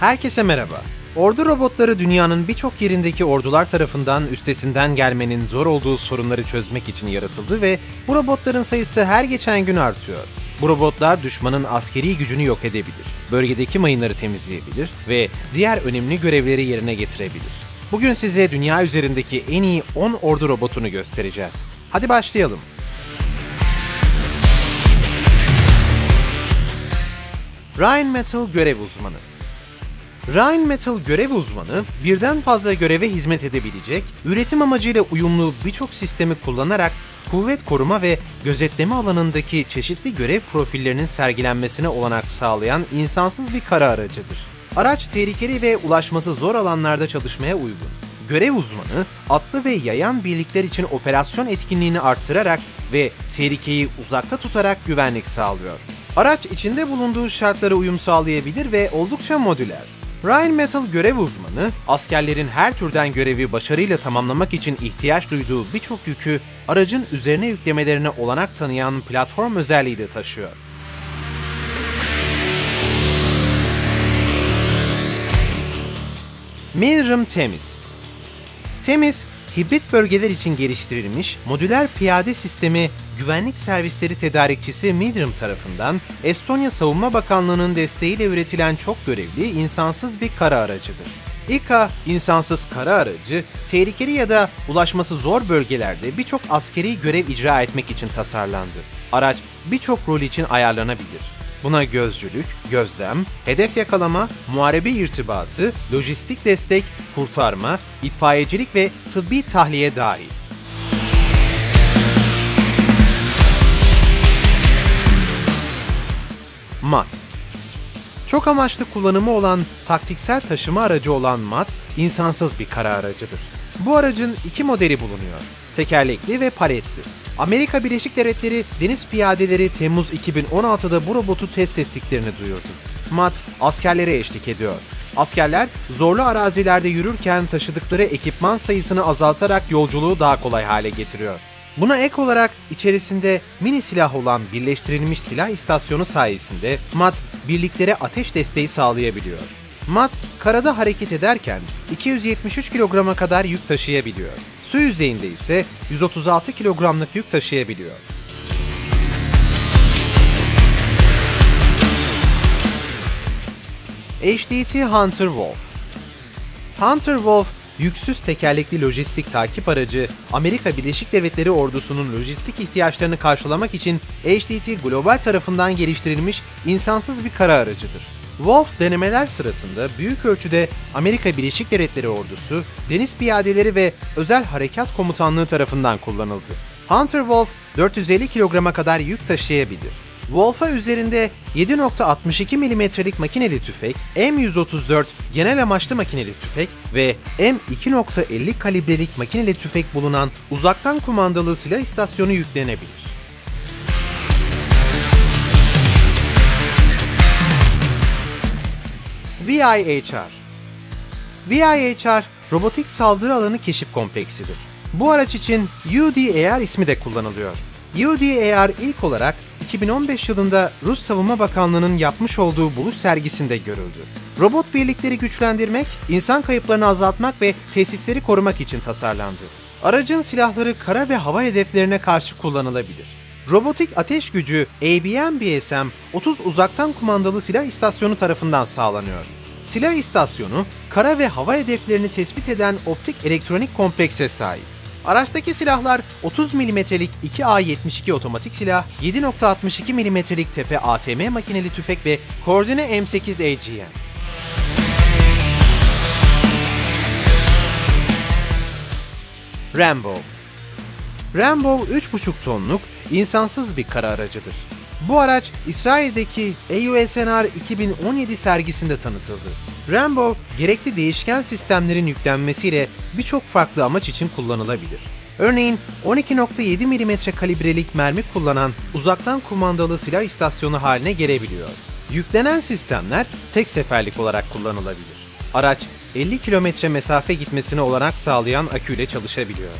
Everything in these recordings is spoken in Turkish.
Herkese merhaba. Ordu robotları dünyanın birçok yerindeki ordular tarafından üstesinden gelmenin zor olduğu sorunları çözmek için yaratıldı ve bu robotların sayısı her geçen gün artıyor. Bu robotlar düşmanın askeri gücünü yok edebilir, bölgedeki mayınları temizleyebilir ve diğer önemli görevleri yerine getirebilir. Bugün size dünya üzerindeki en iyi 10 ordu robotunu göstereceğiz. Hadi başlayalım. Ryan Metal görev uzmanı Ryan Metal görev uzmanı, birden fazla göreve hizmet edebilecek, üretim amacıyla uyumlu birçok sistemi kullanarak kuvvet koruma ve gözetleme alanındaki çeşitli görev profillerinin sergilenmesine olanak sağlayan insansız bir kara aracıdır. Araç tehlikeli ve ulaşması zor alanlarda çalışmaya uygun. Görev uzmanı, atlı ve yayan birlikler için operasyon etkinliğini arttırarak ve tehlikeyi uzakta tutarak güvenlik sağlıyor. Araç içinde bulunduğu şartlara uyum sağlayabilir ve oldukça modüler. Ryan Metal görev uzmanı, askerlerin her türden görevi başarıyla tamamlamak için ihtiyaç duyduğu birçok yükü aracın üzerine yüklemelerine olanak tanıyan platform özelliği de taşıyor. Milram Temiz Temiz, hibrit bölgeler için geliştirilmiş modüler piyade sistemi güvenlik servisleri tedarikçisi Milram tarafından Estonya Savunma Bakanlığı'nın desteğiyle üretilen çok görevli insansız bir kara aracıdır. İKA, insansız kara aracı, tehlikeli ya da ulaşması zor bölgelerde birçok askeri görev icra etmek için tasarlandı. Araç birçok rol için ayarlanabilir. Buna gözcülük, gözlem, hedef yakalama, muharebe irtibatı, lojistik destek, kurtarma, itfaiyecilik ve tıbbi tahliye dahil. MAT Çok amaçlı kullanımı olan taktiksel taşıma aracı olan MAT, insansız bir kara aracıdır. Bu aracın iki modeli bulunuyor. Tekerlekli ve paletli. Amerika Birleşik Devletleri Deniz Piyadeleri Temmuz 2016'da bu robotu test ettiklerini duyurdu. MAT, askerlere eşlik ediyor. Askerler zorlu arazilerde yürürken taşıdıkları ekipman sayısını azaltarak yolculuğu daha kolay hale getiriyor. Buna ek olarak içerisinde mini silah olan birleştirilmiş silah istasyonu sayesinde MAT birliklere ateş desteği sağlayabiliyor. MAT karada hareket ederken 273 kilograma kadar yük taşıyabiliyor. Su yüzeyinde ise 136 kilogramlık yük taşıyabiliyor. HDT Hunter Wolf Hunter Wolf, yüksüz tekerlekli lojistik takip aracı, Amerika Birleşik Devletleri ordusunun lojistik ihtiyaçlarını karşılamak için HDT Global tarafından geliştirilmiş insansız bir kara aracıdır. Wolf denemeler sırasında büyük ölçüde Amerika Birleşik Devletleri ordusu, deniz piyadeleri ve özel harekat komutanlığı tarafından kullanıldı. Hunter Wolf 450 kilograma kadar yük taşıyabilir. Wolf'a üzerinde 7.62 mm'lik makineli tüfek, M134 genel amaçlı makineli tüfek ve M2.50 kalibrelik makineli tüfek bulunan uzaktan kumandalı silah istasyonu yüklenebilir. VIHR VIHR, robotik saldırı alanı keşif kompleksidir. Bu araç için UDAR ismi de kullanılıyor. UDAR ilk olarak 2015 yılında Rus Savunma Bakanlığı'nın yapmış olduğu buluş sergisinde görüldü. Robot birlikleri güçlendirmek, insan kayıplarını azaltmak ve tesisleri korumak için tasarlandı. Aracın silahları kara ve hava hedeflerine karşı kullanılabilir. Robotik ateş gücü ABM-BSM 30 uzaktan kumandalı silah istasyonu tarafından sağlanıyor. Silah istasyonu, kara ve hava hedeflerini tespit eden optik elektronik komplekse sahip. Araçtaki silahlar 30 mm'lik 2A72 otomatik silah, 7.62 mm'lik tepe ATM makineli tüfek ve koordine M8 AGM. Rambo Rambo 3,5 tonluk insansız bir kara aracıdır. Bu araç İsrail'deki AUSNR 2017 sergisinde tanıtıldı. Rambo, gerekli değişken sistemlerin yüklenmesiyle birçok farklı amaç için kullanılabilir. Örneğin 12.7 mm kalibrelik mermi kullanan uzaktan kumandalı silah istasyonu haline gelebiliyor. Yüklenen sistemler tek seferlik olarak kullanılabilir. Araç 50 kilometre mesafe gitmesine olanak sağlayan aküyle çalışabiliyor.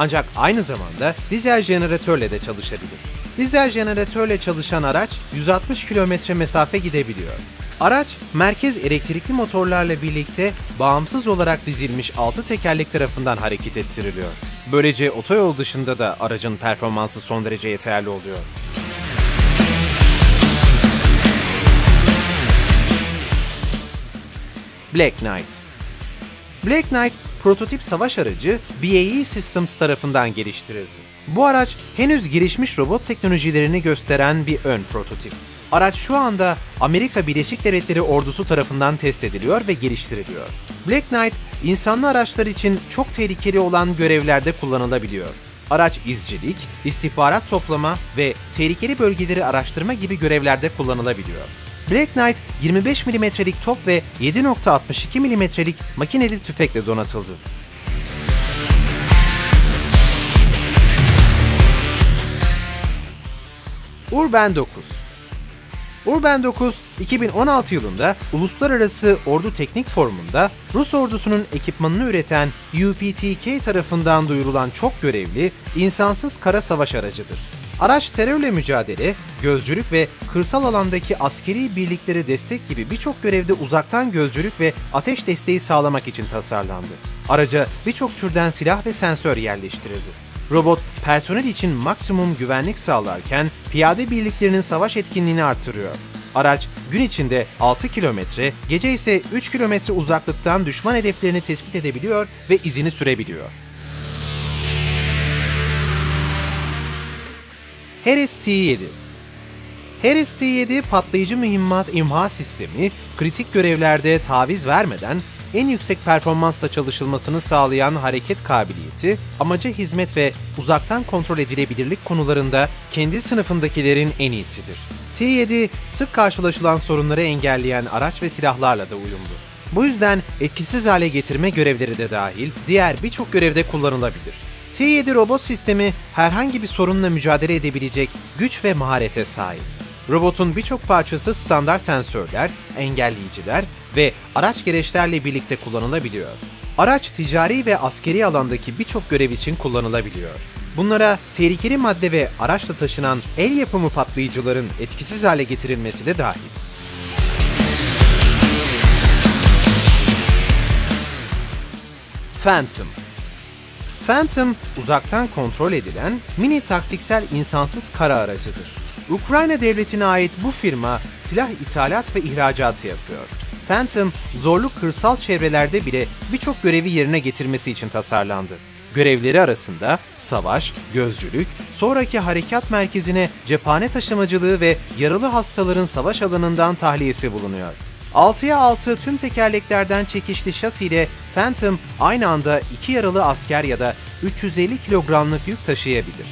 Ancak aynı zamanda dizel jeneratörle de çalışabilir. Dizel jeneratörle çalışan araç 160 kilometre mesafe gidebiliyor. Araç, merkez elektrikli motorlarla birlikte bağımsız olarak dizilmiş 6 tekerlek tarafından hareket ettiriliyor. Böylece otoyol dışında da aracın performansı son derece yeterli oluyor. Black Knight Black Knight, prototip savaş aracı BAE Systems tarafından geliştirildi. Bu araç henüz gelişmiş robot teknolojilerini gösteren bir ön prototip. Araç şu anda Amerika Birleşik Devletleri ordusu tarafından test ediliyor ve geliştiriliyor. Black Knight, insanlı araçlar için çok tehlikeli olan görevlerde kullanılabiliyor. Araç izcilik, istihbarat toplama ve tehlikeli bölgeleri araştırma gibi görevlerde kullanılabiliyor. Black Knight 25 mm'lik top ve 7.62 mm'lik makineli tüfekle donatıldı. Urban 9 Urban 9, 2016 yılında Uluslararası Ordu Teknik Forumu'nda Rus ordusunun ekipmanını üreten UPTK tarafından duyurulan çok görevli, insansız kara savaş aracıdır. Araç terörle mücadele, gözcülük ve kırsal alandaki askeri birliklere destek gibi birçok görevde uzaktan gözcülük ve ateş desteği sağlamak için tasarlandı. Araca birçok türden silah ve sensör yerleştirildi. Robot, personel için maksimum güvenlik sağlarken piyade birliklerinin savaş etkinliğini artırıyor. Araç gün içinde 6 kilometre, gece ise 3 kilometre uzaklıktan düşman hedeflerini tespit edebiliyor ve izini sürebiliyor. Harris T7 Harris T7 patlayıcı mühimmat imha sistemi, kritik görevlerde taviz vermeden en yüksek performansla çalışılmasını sağlayan hareket kabiliyeti, amaca hizmet ve uzaktan kontrol edilebilirlik konularında kendi sınıfındakilerin en iyisidir. T7, sık karşılaşılan sorunları engelleyen araç ve silahlarla da uyumlu. Bu yüzden etkisiz hale getirme görevleri de dahil diğer birçok görevde kullanılabilir. T7 robot sistemi herhangi bir sorunla mücadele edebilecek güç ve maharete sahip. Robotun birçok parçası standart sensörler, engelleyiciler ve araç gereçlerle birlikte kullanılabiliyor. Araç ticari ve askeri alandaki birçok görev için kullanılabiliyor. Bunlara tehlikeli madde ve araçla taşınan el yapımı patlayıcıların etkisiz hale getirilmesi de dahil. Phantom Phantom, uzaktan kontrol edilen mini taktiksel insansız kara aracıdır. Ukrayna devletine ait bu firma silah ithalat ve ihracatı yapıyor. Phantom, zorlu kırsal çevrelerde bile birçok görevi yerine getirmesi için tasarlandı. Görevleri arasında savaş, gözcülük, sonraki harekat merkezine cephane taşımacılığı ve yaralı hastaların savaş alanından tahliyesi bulunuyor. 6'ya 6 tüm tekerleklerden çekişli şasiyle Phantom aynı anda iki yaralı asker ya da 350 kilogramlık yük taşıyabilir.